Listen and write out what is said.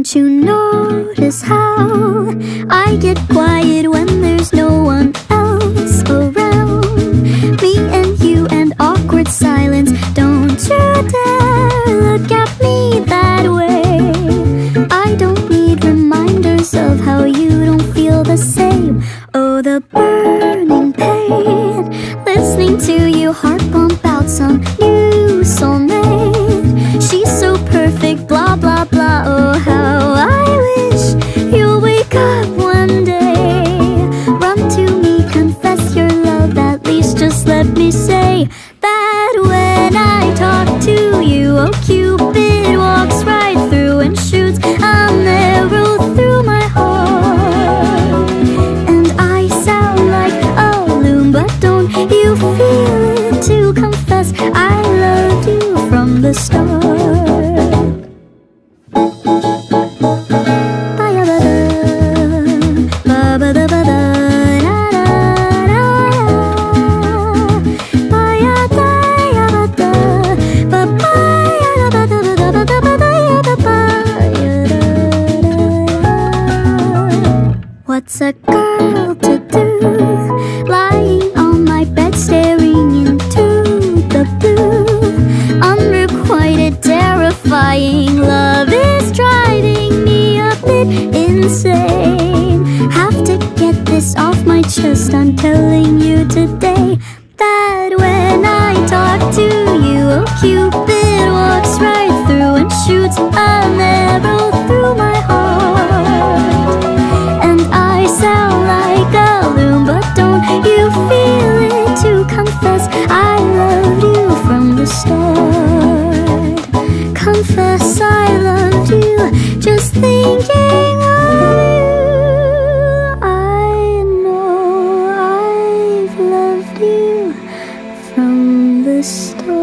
Don't you notice how I get quiet when there's no one else around? Me and you and awkward silence. Don't you dare look at me that way. I don't need reminders of how you don't feel the same. Oh, the burning A girl to do? Lying on my bed, staring into the blue. Unrequited, terrifying love is driving me a bit insane. Have to get this off my chest. I'm telling you today that when I talk to you, oh Cupid confess I loved you Just thinking of you I know I've loved you From the start.